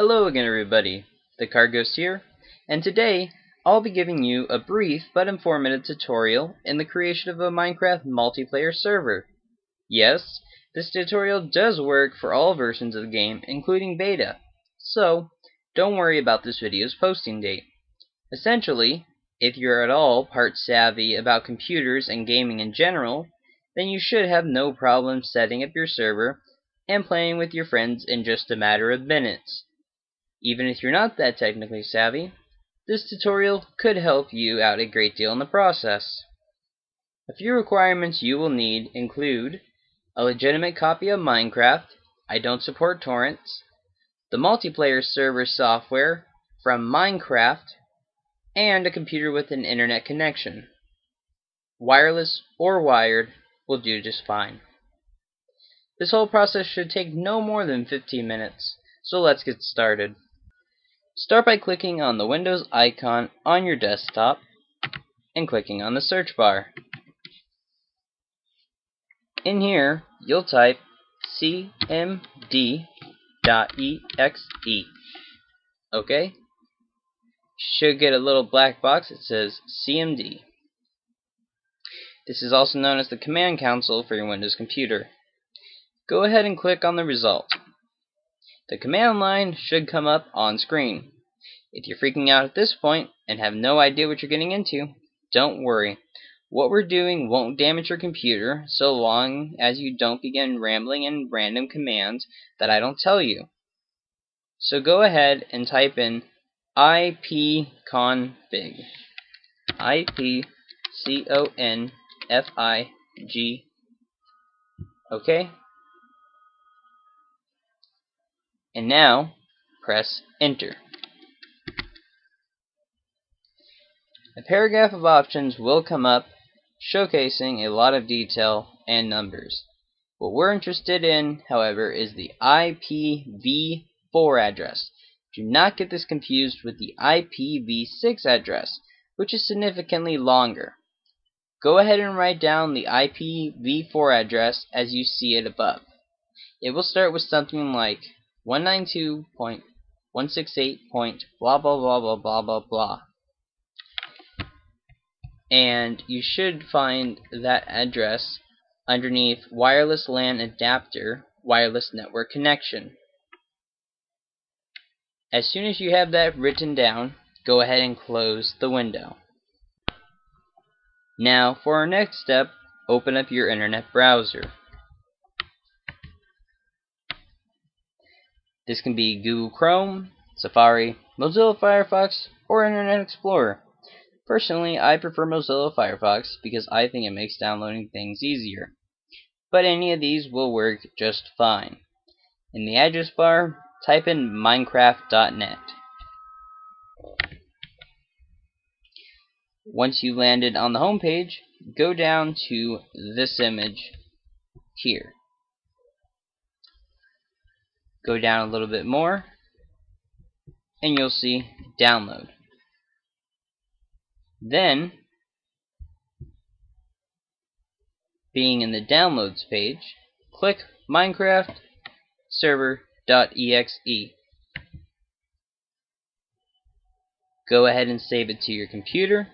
Hello again everybody, the Card Ghost here, and today I'll be giving you a brief but informative tutorial in the creation of a Minecraft multiplayer server. Yes, this tutorial does work for all versions of the game, including beta, so don't worry about this video's posting date. Essentially, if you're at all part savvy about computers and gaming in general, then you should have no problem setting up your server and playing with your friends in just a matter of minutes. Even if you're not that technically savvy, this tutorial could help you out a great deal in the process. A few requirements you will need include a legitimate copy of Minecraft, I don't support torrents, the multiplayer server software from Minecraft, and a computer with an internet connection. Wireless or wired will do just fine. This whole process should take no more than 15 minutes, so let's get started. Start by clicking on the Windows icon on your desktop and clicking on the search bar. In here, you'll type cmd.exe. Okay? You should get a little black box that says CMD. This is also known as the command console for your Windows computer. Go ahead and click on the result. The command line should come up on screen. If you're freaking out at this point and have no idea what you're getting into, don't worry. What we're doing won't damage your computer so long as you don't begin rambling in random commands that I don't tell you. So go ahead and type in ipconfig. I P C O N F I G. Okay? And now, press enter. A paragraph of options will come up showcasing a lot of detail and numbers. What we're interested in, however, is the IPv4 address. Do not get this confused with the IPv6 address, which is significantly longer. Go ahead and write down the IPv4 address as you see it above. It will start with something like 192.168. blah blah blah blah blah blah blah. And you should find that address underneath wireless LAN adapter wireless network connection. As soon as you have that written down, go ahead and close the window. Now for our next step, open up your internet browser. This can be Google Chrome, Safari, Mozilla Firefox, or Internet Explorer. Personally, I prefer Mozilla Firefox because I think it makes downloading things easier. But any of these will work just fine. In the address bar, type in minecraft.net. Once you've landed on the home page, go down to this image here go down a little bit more and you'll see download. Then, being in the downloads page, click Minecraft server.exe. Go ahead and save it to your computer.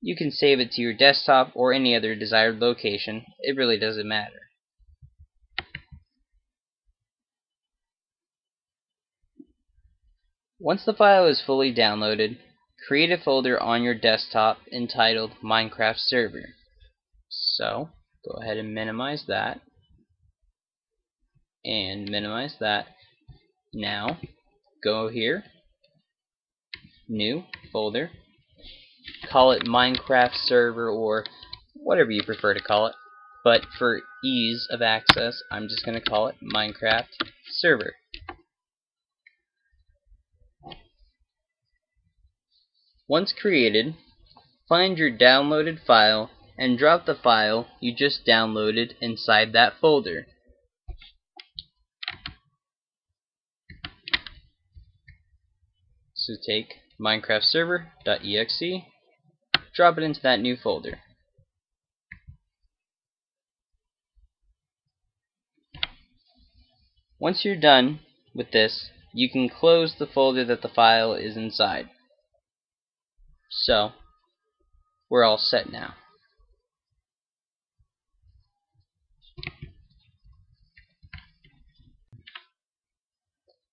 You can save it to your desktop or any other desired location. It really doesn't matter. Once the file is fully downloaded, create a folder on your desktop entitled Minecraft Server. So, go ahead and minimize that. And minimize that. Now, go here, new folder, call it Minecraft Server or whatever you prefer to call it. But for ease of access, I'm just going to call it Minecraft Server. Once created, find your downloaded file and drop the file you just downloaded inside that folder. So take minecraftserver.exe, drop it into that new folder. Once you're done with this, you can close the folder that the file is inside. So, we're all set now.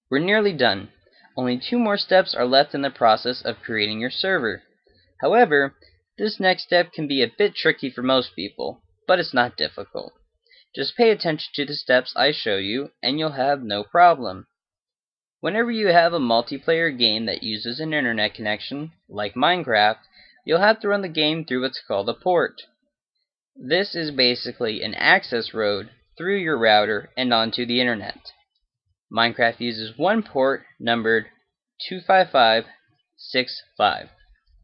We're nearly done. Only two more steps are left in the process of creating your server. However, this next step can be a bit tricky for most people, but it's not difficult. Just pay attention to the steps I show you, and you'll have no problem. Whenever you have a multiplayer game that uses an internet connection, like Minecraft, you'll have to run the game through what's called a port. This is basically an access road through your router and onto the internet. Minecraft uses one port numbered 25565.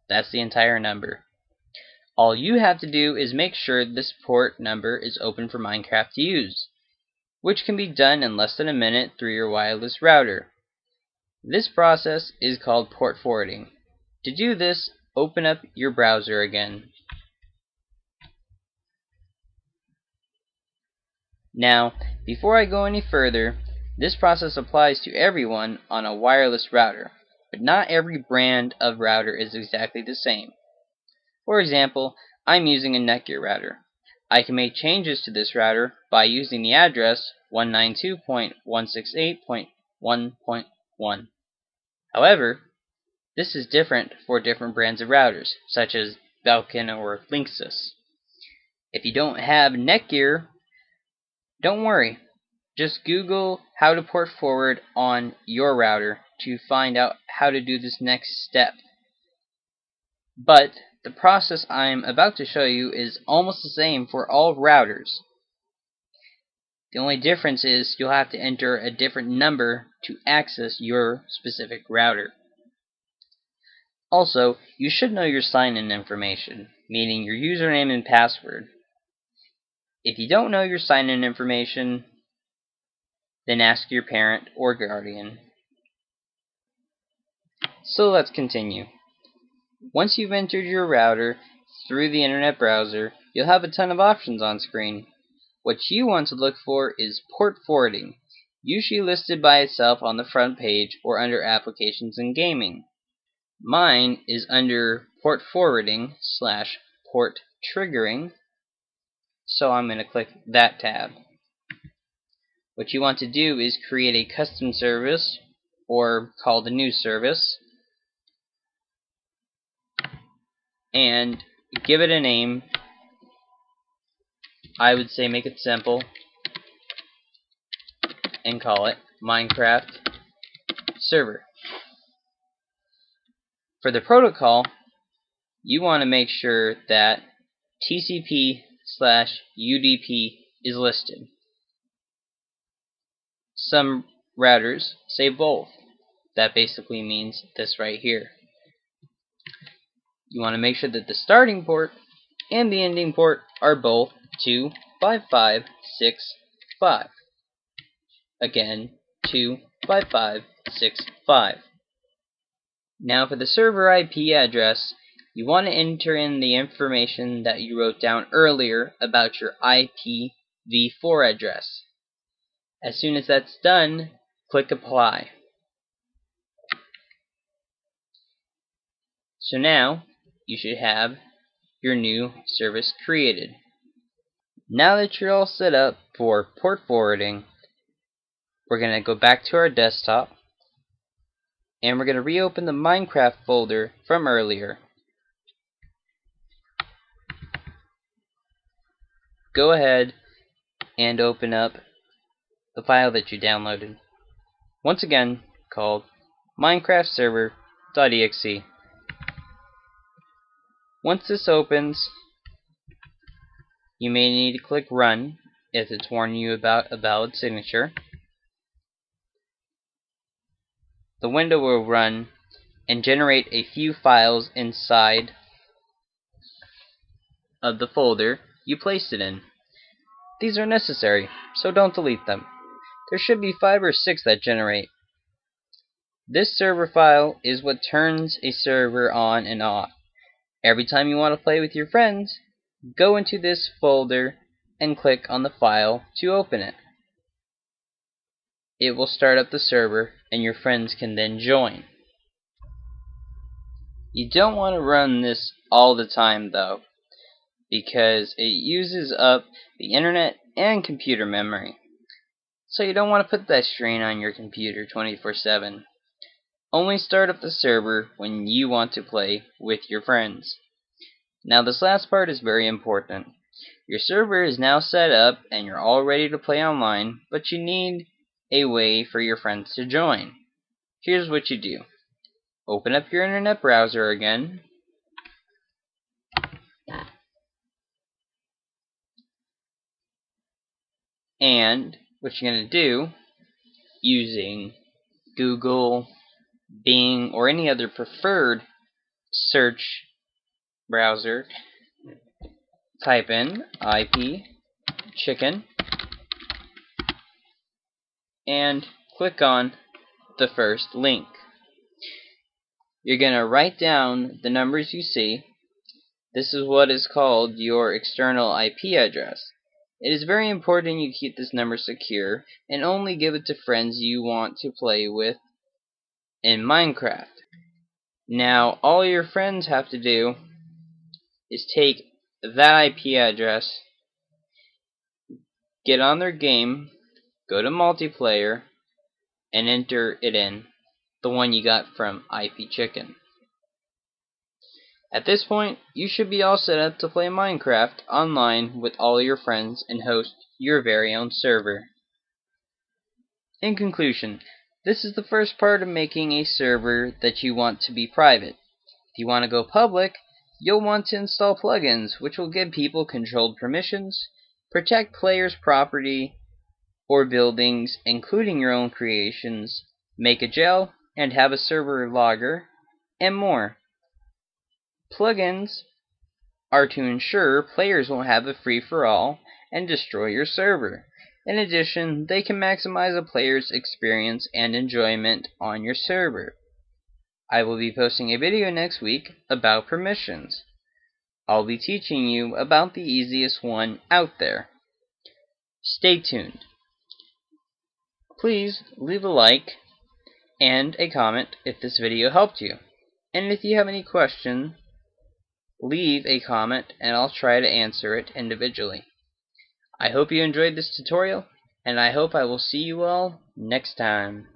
That's the entire number. All you have to do is make sure this port number is open for Minecraft to use, which can be done in less than a minute through your wireless router. This process is called port forwarding. To do this, open up your browser again. Now, before I go any further, this process applies to everyone on a wireless router, but not every brand of router is exactly the same. For example, I'm using a Netgear router. I can make changes to this router by using the address 192.168.1.1. However, this is different for different brands of routers, such as Belkin or Linksys. If you don't have Netgear, don't worry. Just Google how to port forward on your router to find out how to do this next step. But the process I'm about to show you is almost the same for all routers. The only difference is you'll have to enter a different number to access your specific router. Also, you should know your sign-in information, meaning your username and password. If you don't know your sign-in information, then ask your parent or guardian. So let's continue. Once you've entered your router through the internet browser, you'll have a ton of options on screen. What you want to look for is port forwarding, usually listed by itself on the front page or under applications and gaming. Mine is under port forwarding slash port triggering, so I'm going to click that tab. What you want to do is create a custom service or call a new service and give it a name. I would say make it simple and call it Minecraft server. For the protocol, you want to make sure that TCP slash UDP is listed. Some routers say both. That basically means this right here. You want to make sure that the starting port and the ending port are both 25565. Again, 25565. Now for the server IP address, you want to enter in the information that you wrote down earlier about your IPv4 address. As soon as that's done, click Apply. So now, you should have your new service created. Now that you're all set up for port forwarding, we're going to go back to our desktop and we're going to reopen the Minecraft folder from earlier. Go ahead and open up the file that you downloaded. Once again, called minecraftserver.exe. Once this opens, you may need to click Run if it's warning you about a valid signature. The window will run and generate a few files inside of the folder you placed it in. These are necessary, so don't delete them there should be five or six that generate. This server file is what turns a server on and off. Every time you want to play with your friends, go into this folder and click on the file to open it. it will start up the server and your friends can then join. You don't want to run this all the time though because it uses up the internet and computer memory. So you don't want to put that strain on your computer 24-7. Only start up the server when you want to play with your friends. Now this last part is very important. Your server is now set up and you're all ready to play online, but you need a way for your friends to join. Here's what you do. Open up your internet browser again. And what you're going to do using Google, Bing, or any other preferred search browser, type in IP chicken and click on the first link. You're going to write down the numbers you see. This is what is called your external IP address. It is very important you keep this number secure and only give it to friends you want to play with in Minecraft. Now, all your friends have to do is take that IP address, get on their game, go to multiplayer, and enter it in, the one you got from IP Chicken. At this point, you should be all set up to play Minecraft online with all your friends and host your very own server. In conclusion, this is the first part of making a server that you want to be private. If you want to go public, you'll want to install plugins which will give people controlled permissions, protect players' property or buildings, including your own creations, make a jail, and have a server logger, and more. Plugins are to ensure players won't have a free-for-all and destroy your server. In addition, they can maximize a player's experience and enjoyment on your server. I will be posting a video next week about permissions. I'll be teaching you about the easiest one out there. Stay tuned. Please leave a like and a comment if this video helped you. And if you have any questions, leave a comment and I'll try to answer it individually. I hope you enjoyed this tutorial, and I hope I will see you all next time.